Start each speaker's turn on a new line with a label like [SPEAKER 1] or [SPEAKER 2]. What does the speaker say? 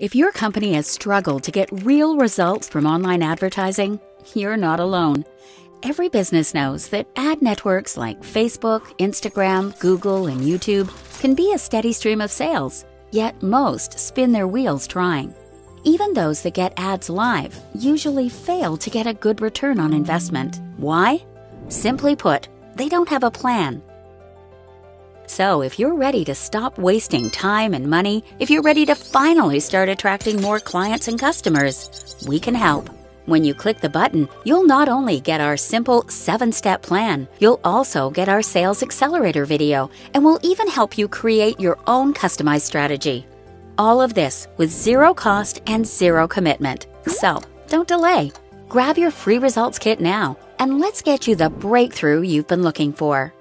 [SPEAKER 1] If your company has struggled to get real results from online advertising, you're not alone. Every business knows that ad networks like Facebook, Instagram, Google, and YouTube can be a steady stream of sales, yet most spin their wheels trying. Even those that get ads live usually fail to get a good return on investment. Why? Simply put, they don't have a plan. So, if you're ready to stop wasting time and money, if you're ready to finally start attracting more clients and customers, we can help. When you click the button, you'll not only get our simple seven step plan, you'll also get our sales accelerator video, and we'll even help you create your own customized strategy. All of this with zero cost and zero commitment. So, don't delay. Grab your free results kit now, and let's get you the breakthrough you've been looking for.